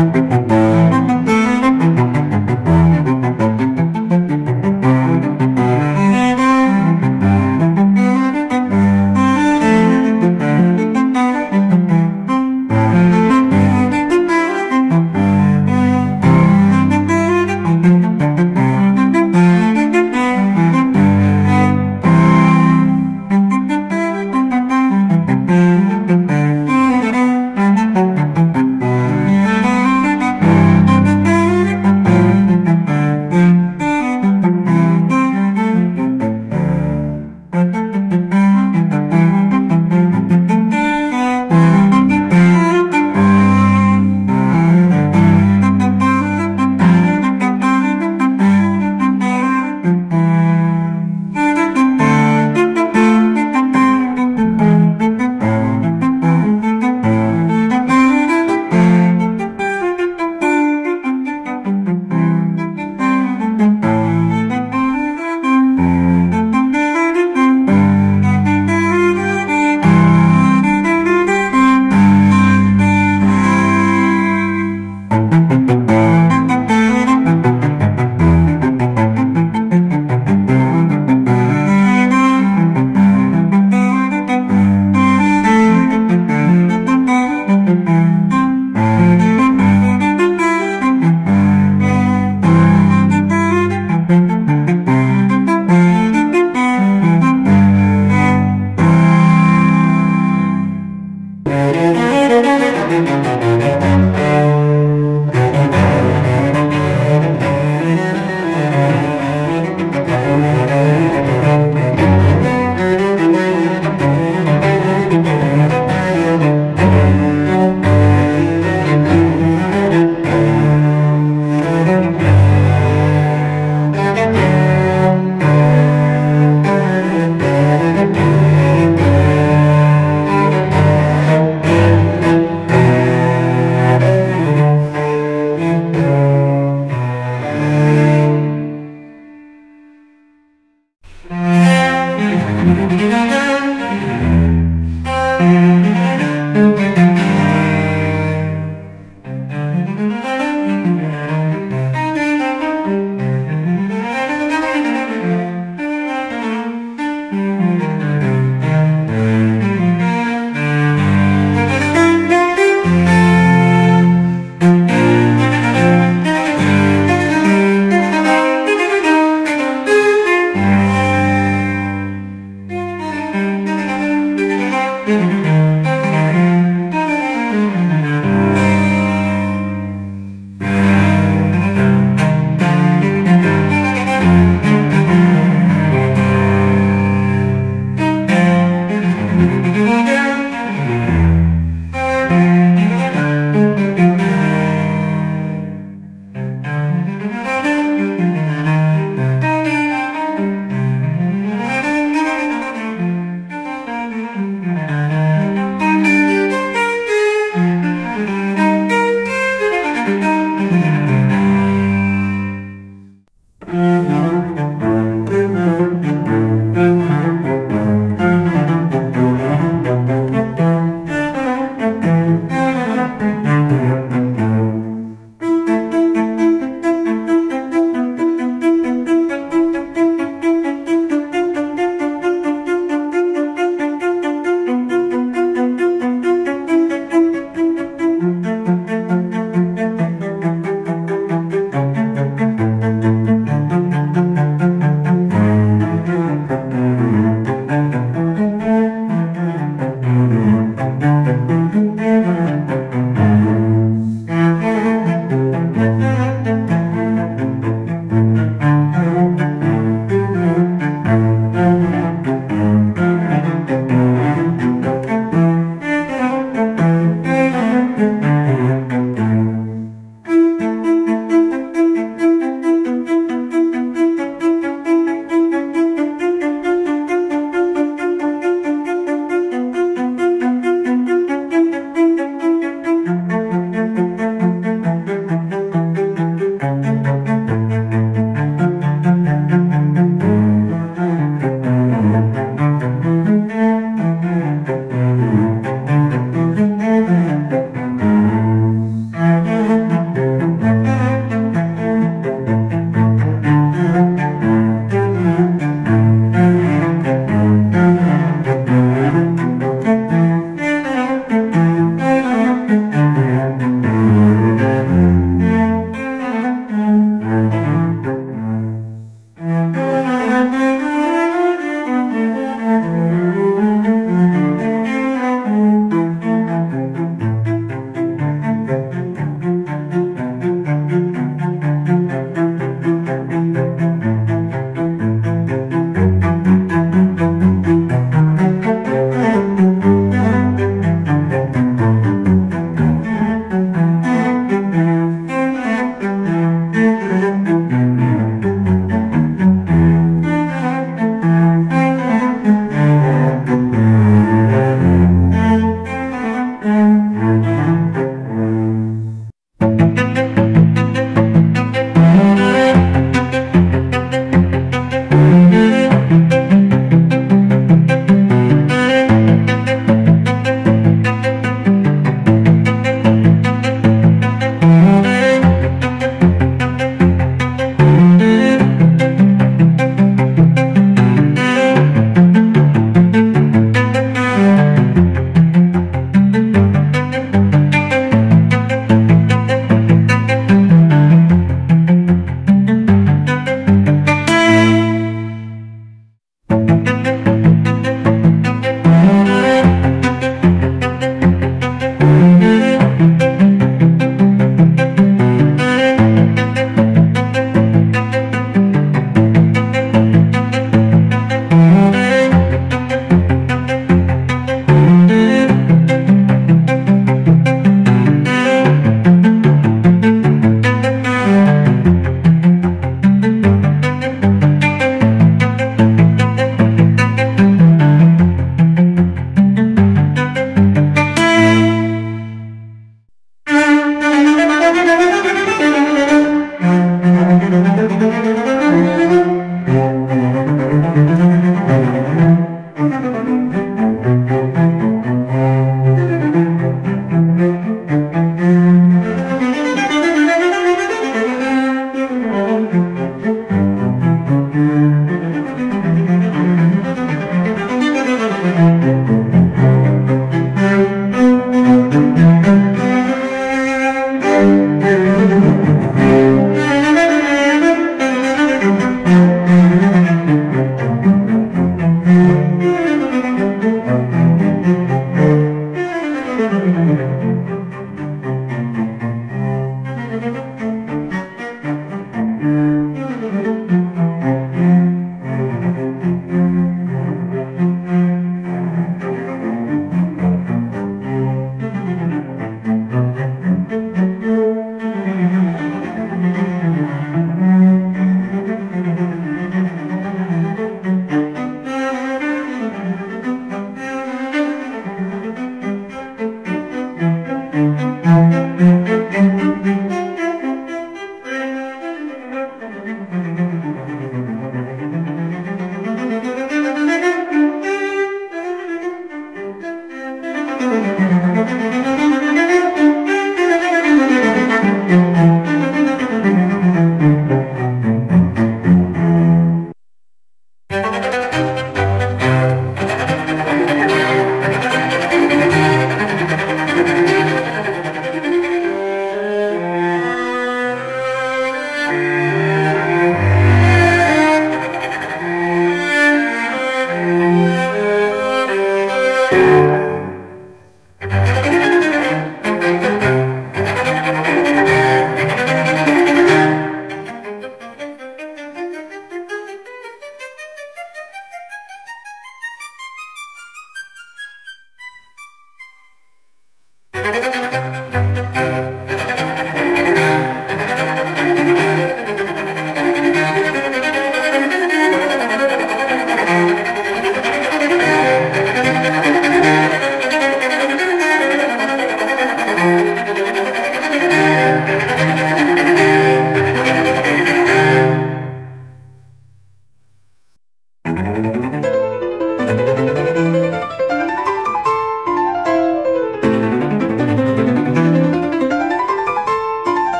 Música Música